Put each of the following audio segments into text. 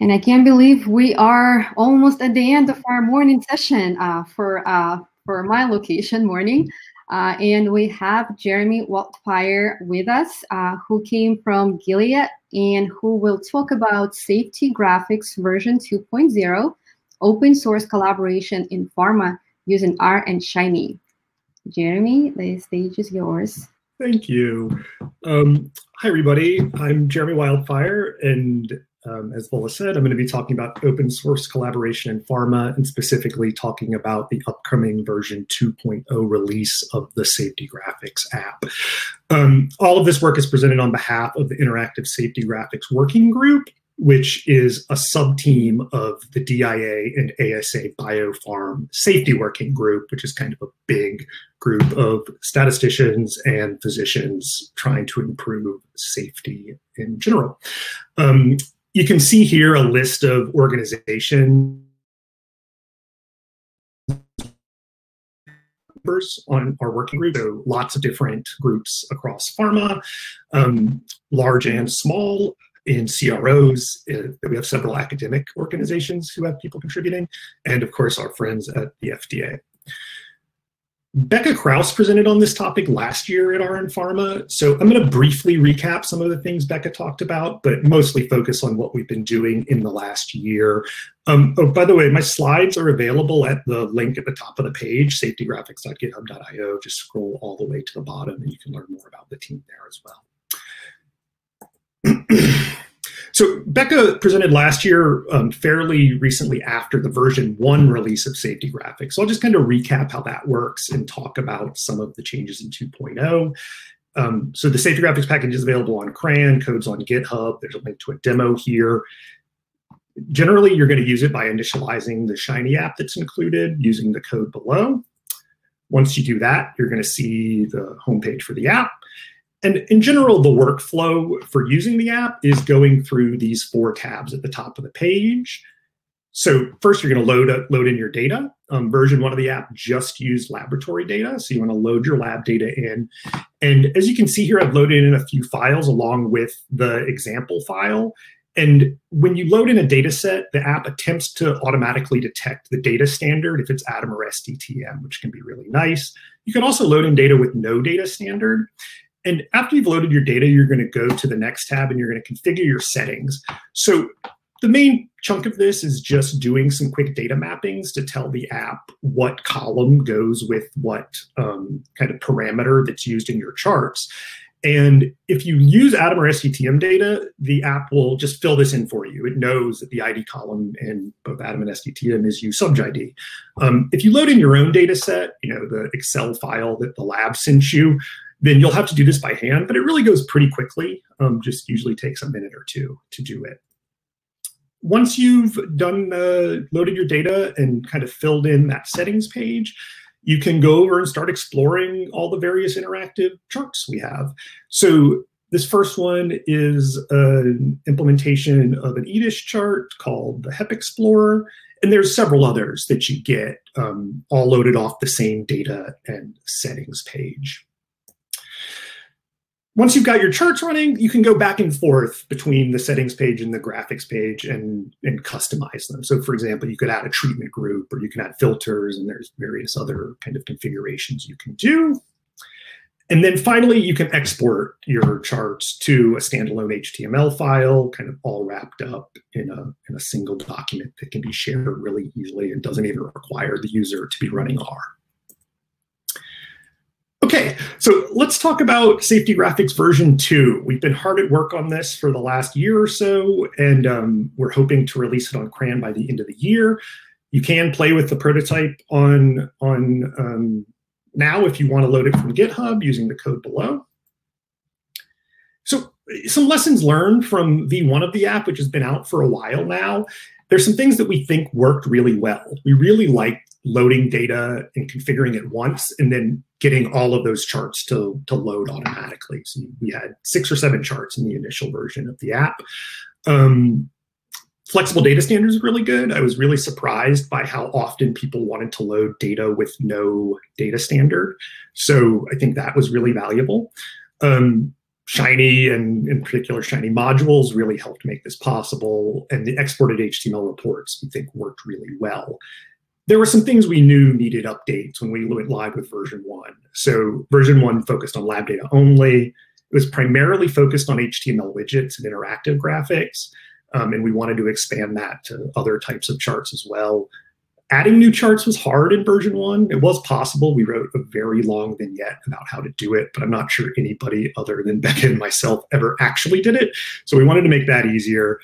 And I can't believe we are almost at the end of our morning session uh, for uh, for my location morning. Uh, and we have Jeremy Wildfire with us, uh, who came from Gilead and who will talk about Safety Graphics version 2.0, open source collaboration in pharma using R and Shiny. Jeremy, the stage is yours. Thank you. Um, hi, everybody. I'm Jeremy Wildfire, and um, as Vola said, I'm going to be talking about open source collaboration in pharma and specifically talking about the upcoming version 2.0 release of the Safety Graphics app. Um, all of this work is presented on behalf of the Interactive Safety Graphics Working Group, which is a sub-team of the DIA and ASA BioPharm Safety Working Group, which is kind of a big group of statisticians and physicians trying to improve safety in general. Um, you can see here a list of organizations on our working group. So lots of different groups across pharma, um, large and small. In CROs, uh, we have several academic organizations who have people contributing, and of course our friends at the FDA. Becca Krouse presented on this topic last year at R in Pharma. So I'm going to briefly recap some of the things Becca talked about, but mostly focus on what we've been doing in the last year. Um, oh, by the way, my slides are available at the link at the top of the page, safetygraphics.github.io. Just scroll all the way to the bottom and you can learn more about the team there as well. So Becca presented last year um, fairly recently after the version one release of Safety Graphics. So I'll just kind of recap how that works and talk about some of the changes in 2.0. Um, so the Safety Graphics package is available on CRAN, codes on GitHub. There's a link to a demo here. Generally, you're going to use it by initializing the Shiny app that's included using the code below. Once you do that, you're going to see the homepage for the app. And in general, the workflow for using the app is going through these four tabs at the top of the page. So first, you're going to load, load in your data. Um, version one of the app just used laboratory data. So you want to load your lab data in. And as you can see here, I've loaded in a few files along with the example file. And when you load in a data set, the app attempts to automatically detect the data standard if it's ADaM or SDTM, which can be really nice. You can also load in data with no data standard. And after you've loaded your data, you're going to go to the next tab and you're going to configure your settings. So the main chunk of this is just doing some quick data mappings to tell the app what column goes with what um, kind of parameter that's used in your charts. And if you use ADaM or SDTM data, the app will just fill this in for you. It knows that the ID column in both ADaM and SDTM is use ID. Um, if you load in your own data set, you know, the Excel file that the lab sent you, then you'll have to do this by hand, but it really goes pretty quickly. Um, just usually takes a minute or two to do it. Once you've done uh, loaded your data and kind of filled in that settings page, you can go over and start exploring all the various interactive charts we have. So this first one is an implementation of an eDISH chart called the HEP Explorer, and there's several others that you get um, all loaded off the same data and settings page once you've got your charts running, you can go back and forth between the settings page and the graphics page and, and customize them. So for example, you could add a treatment group or you can add filters and there's various other kind of configurations you can do. And then finally, you can export your charts to a standalone HTML file, kind of all wrapped up in a, in a single document that can be shared really easily and doesn't even require the user to be running R. Okay, so let's talk about Safety Graphics version 2. We've been hard at work on this for the last year or so, and um, we're hoping to release it on CRAN by the end of the year. You can play with the prototype on, on um, now if you want to load it from GitHub using the code below. So some lessons learned from V1 of the app, which has been out for a while now. There's some things that we think worked really well. We really liked loading data and configuring it once and then getting all of those charts to, to load automatically. So we had six or seven charts in the initial version of the app. Um, flexible data standards is really good. I was really surprised by how often people wanted to load data with no data standard. So I think that was really valuable. Um, Shiny and in particular Shiny modules really helped make this possible. And the exported HTML reports we think worked really well. There were some things we knew needed updates when we went live with version one. So version one focused on lab data only. It was primarily focused on HTML widgets and interactive graphics. Um, and we wanted to expand that to other types of charts as well. Adding new charts was hard in version one. It was possible. We wrote a very long vignette about how to do it, but I'm not sure anybody other than Becca and myself ever actually did it. So we wanted to make that easier.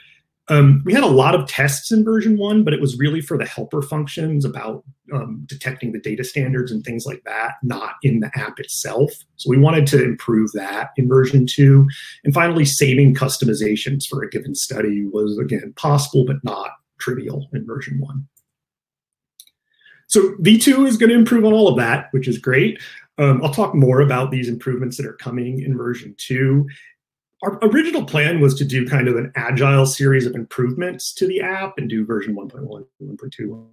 Um, we had a lot of tests in version one, but it was really for the helper functions about um, detecting the data standards and things like that, not in the app itself. So we wanted to improve that in version two. And finally, saving customizations for a given study was, again, possible, but not trivial in version one. So V2 is going to improve on all of that, which is great. Um, I'll talk more about these improvements that are coming in version 2. Our original plan was to do kind of an agile series of improvements to the app and do version 1.1, 1.2.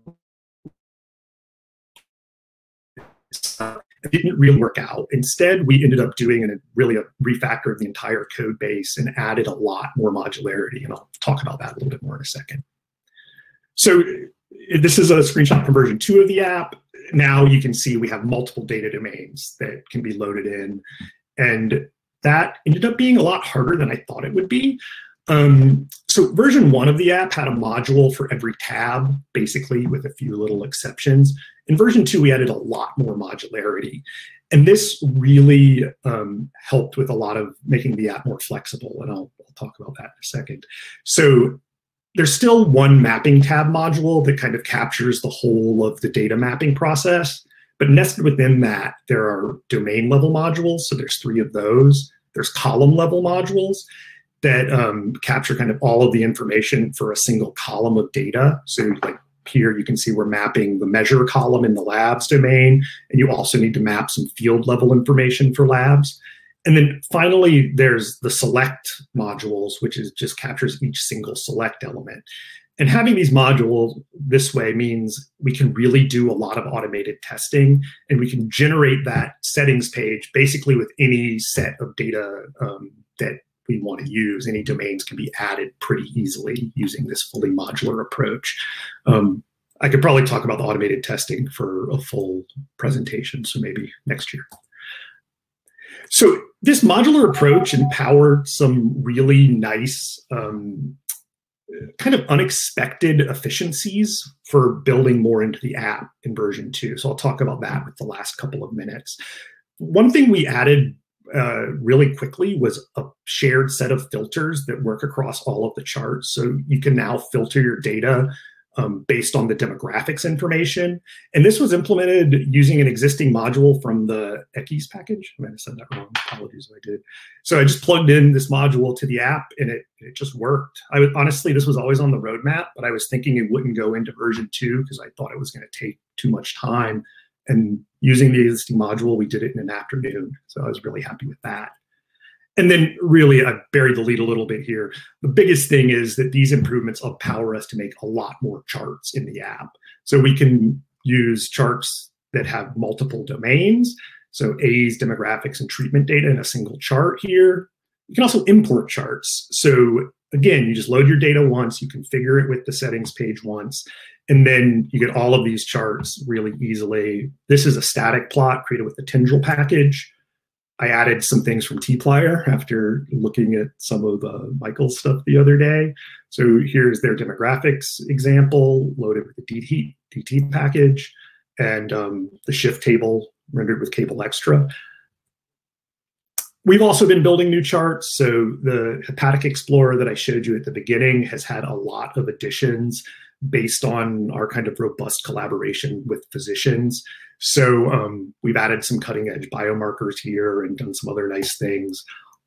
It didn't really work out. Instead, we ended up doing a, really a refactor of the entire code base and added a lot more modularity. And I'll talk about that a little bit more in a second. So this is a screenshot from version two of the app. Now you can see we have multiple data domains that can be loaded in. And that ended up being a lot harder than I thought it would be. Um, so version one of the app had a module for every tab, basically with a few little exceptions. In version two, we added a lot more modularity. And this really um, helped with a lot of making the app more flexible. And I'll, I'll talk about that in a second. So there's still one mapping tab module that kind of captures the whole of the data mapping process. But nested within that, there are domain level modules. So there's three of those. There's column level modules that um, capture kind of all of the information for a single column of data. So like here you can see we're mapping the measure column in the labs domain, and you also need to map some field level information for labs. And then finally, there's the select modules, which is just captures each single select element. And having these modules this way means we can really do a lot of automated testing and we can generate that settings page basically with any set of data um, that we want to use. Any domains can be added pretty easily using this fully modular approach. Um, I could probably talk about the automated testing for a full presentation, so maybe next year. So this modular approach empowered some really nice um, kind of unexpected efficiencies for building more into the app in version two. So I'll talk about that with the last couple of minutes. One thing we added uh, really quickly was a shared set of filters that work across all of the charts. So you can now filter your data um, based on the demographics information. And this was implemented using an existing module from the esquisse package. I might have said that wrong. Apologies if I did. So I just plugged in this module to the app and it, it just worked. I was, honestly, this was always on the roadmap, but I was thinking it wouldn't go into version two because I thought it was going to take too much time. And using the existing module, we did it in an afternoon. So I was really happy with that. And then really, I buried the lead a little bit here. The biggest thing is that these improvements empower us to make a lot more charts in the app. So we can use charts that have multiple domains. So AEs, demographics, and treatment data in a single chart here. You can also import charts. So again, you just load your data once, you configure it with the settings page once, and then you get all of these charts really easily. This is a static plot created with the Tendril package. I added some things from tplyr after looking at some of Michael's stuff the other day. So here's their demographics example loaded with the DT, DT package and um, the shift table rendered with kableExtra. We've also been building new charts. So the Hepatic Explorer that I showed you at the beginning has had a lot of additions based on our kind of robust collaboration with physicians. So um, we've added some cutting edge biomarkers here and done some other nice things.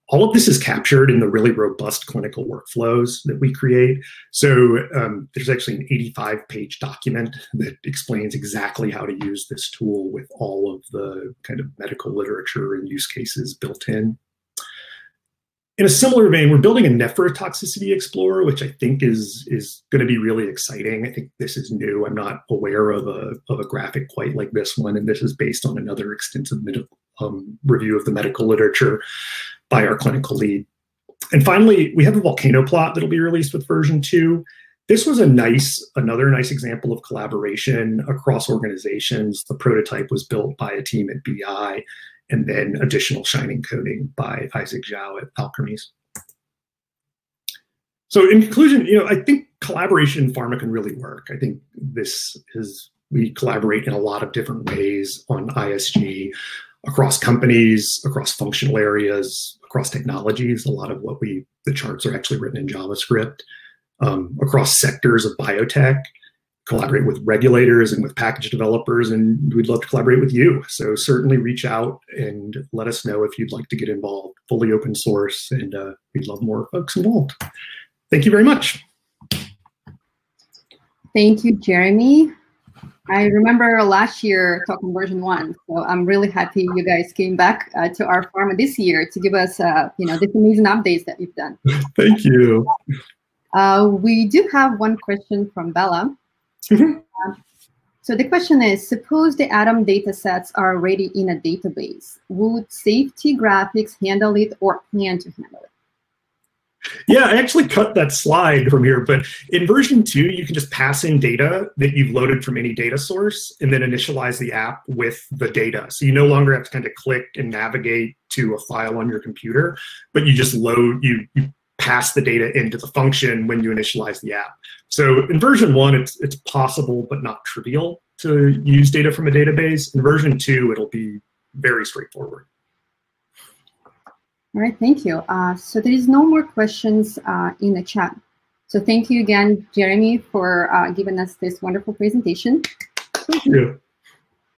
All of this is captured in the really robust clinical workflows that we create. So um, there's actually an 85 page document that explains exactly how to use this tool with all of the kind of medical literature and use cases built in. In a similar vein, we're building a nephrotoxicity explorer, which I think is is going to be really exciting. I think this is new. I'm not aware of a of a graphic quite like this one, and this is based on another extensive um, review of the medical literature. by our clinical lead. And finally, we have a volcano plot that'll be released with version two. This was a nice, another nice example of collaboration across organizations. The prototype was built by a team at BI, and then additional Shiny coding by Isaac Zhao at Alkermes. So in conclusion, you know, I think collaboration in pharma can really work. I think this is we collaborate in a lot of different ways on ISG across companies, across functional areas, across technologies. A lot of what we the charts are actually written in JavaScript um, across sectors of biotech. Collaborate with regulators and with package developers, and we'd love to collaborate with you. So certainly reach out and let us know if you'd like to get involved. Fully open source, and uh, we'd love more folks involved. Thank you very much. Thank you, Jeremy. I remember last year talking version one, so I'm really happy you guys came back uh, to our pharma this year to give us, uh, you know, these amazing updates that you've done. Thank you. Uh, we do have one question from Bella. Mm-hmm. So the question is, suppose the ADaM data sets are already in a database, would safety graphics handle it or plan to handle it? Yeah, I actually cut that slide from here, but in version two, you can just pass in data that you've loaded from any data source and then initialize the app with the data. So you no longer have to kind of click and navigate to a file on your computer, but you just load, you, you pass the data into the function when you initialize the app. So in version one, it's, it's possible but not trivial to use data from a database. In version two, it'll be very straightforward. All right, thank you. Uh, so there is no more questions uh, in the chat. So thank you again, Jeremy, for uh, giving us this wonderful presentation. Thank you.